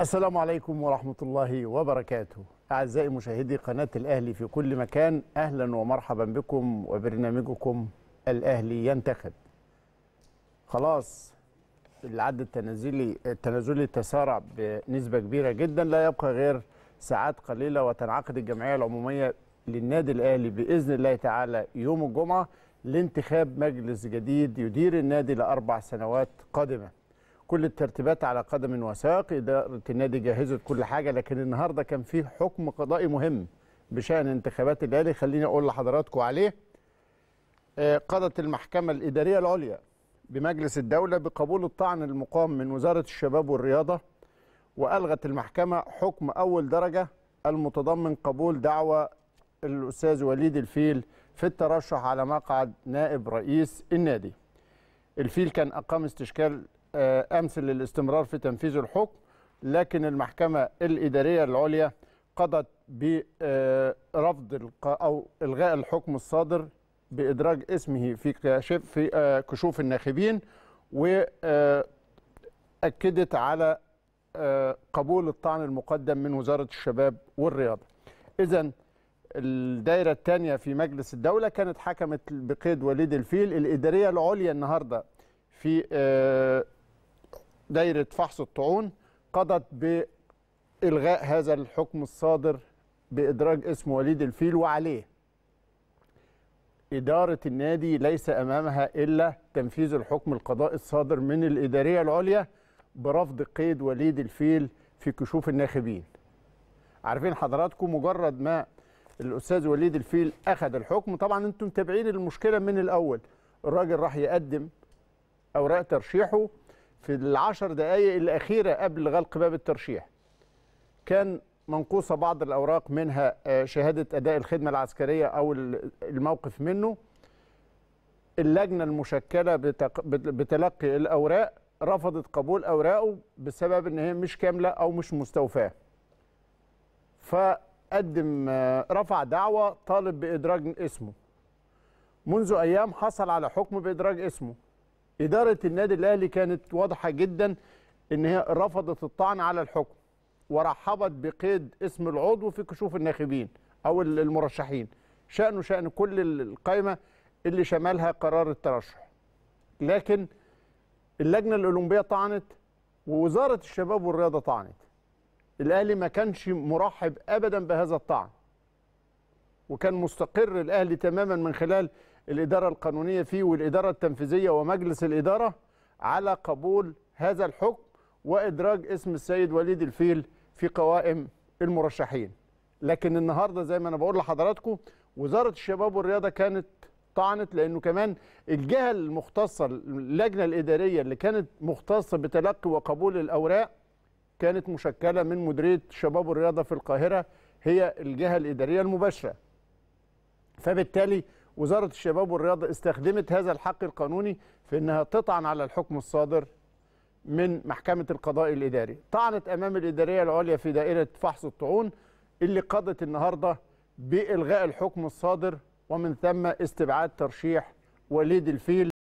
السلام عليكم ورحمة الله وبركاته. أعزائي مشاهدي قناة الأهلي في كل مكان أهلا ومرحبا بكم وبرنامجكم الأهلي ينتخب. خلاص العد التنازلي التنازلي تسارع بنسبة كبيرة جدا لا يبقى غير ساعات قليلة وتنعقد الجمعية العمومية للنادي الأهلي بإذن الله تعالى يوم الجمعة لانتخاب مجلس جديد يدير النادي لأربع سنوات قادمة. كل الترتيبات على قدم وساق. إدارة النادي جهزت كل حاجة لكن النهاردة كان فيه حكم قضائي مهم بشأن انتخابات الأهلي خليني أقول لحضراتكم عليه. آه، قضت المحكمة الإدارية العليا بمجلس الدولة بقبول الطعن المقام من وزارة الشباب والرياضة وألغت المحكمة حكم أول درجة المتضمن قبول دعوى الأستاذ وليد الفيل في الترشح على مقعد نائب رئيس النادي. الفيل كان أقام استشكال آه، أمس للاستمرار في تنفيذ الحكم لكن المحكمة الإدارية العليا قضت برفض الق- أو إلغاء الحكم الصادر بإدراج اسمه في في آه، كشوف الناخبين وأكدت على آه، قبول الطعن المقدم من وزارة الشباب والرياضة. إذا الدائرة الثانية في مجلس الدولة كانت حكمت بقيد وليد الفيل الإدارية العليا النهاردة في آه، دايرة فحص الطعون قضت بإلغاء هذا الحكم الصادر بإدراج اسم وليد الفيل وعليه. إدارة النادي ليس أمامها إلا تنفيذ الحكم القضائي الصادر من الإدارية العليا برفض قيد وليد الفيل في كشوف الناخبين. عارفين حضراتكم مجرد ما الأستاذ وليد الفيل أخذ الحكم طبعا أنتم متابعين المشكلة من الأول. الراجل راح يقدم أوراق ترشيحه في العشر دقايق الأخيرة قبل غلق باب الترشيح كان منقوصة بعض الأوراق منها آه، شهادة أداء الخدمة العسكرية أو ال- الموقف منه. اللجنة المشكلة بتلقي الأوراق رفضت قبول أوراقه بسبب إن هي مش كاملة أو مش مستوفاة. فقدم آه، رفع دعوة طالب بإدراج اسمه. منذ أيام حصل على حكم بإدراج اسمه. إدارة النادي الأهلي كانت واضحة جدا إن هي رفضت الطعن على الحكم ورحبت بقيد اسم العضو في كشوف الناخبين أو المرشحين. شأنه شأن كل القائمة اللي شملها قرار الترشح. لكن اللجنة الأولمبية طعنت ووزارة الشباب والرياضة طعنت. الأهلي ما كانش مرحب أبدا بهذا الطعن. وكان مستقر الأهلي تماما من خلال الإدارة القانونية فيه والإدارة التنفيذية ومجلس الإدارة على قبول هذا الحكم وإدراج اسم السيد وليد الفيل في قوائم المرشحين. لكن النهاردة زي ما أنا بقول لحضراتكم وزارة الشباب والرياضة كانت طعنت لأنه كمان الجهة المختصة اللجنة الإدارية اللي كانت مختصة بتلقي وقبول الأوراق كانت مشكلة من مديرية الشباب والرياضة في القاهرة هي الجهة الإدارية المباشرة. فبالتالي وزارة الشباب والرياضة استخدمت هذا الحق القانوني في أنها تطعن على الحكم الصادر من محكمة القضاء الإداري. طعنت أمام الإدارية العليا في دائرة فحص الطعون اللي قضت النهاردة بإلغاء الحكم الصادر ومن ثم استبعاد ترشيح وليد الفيل.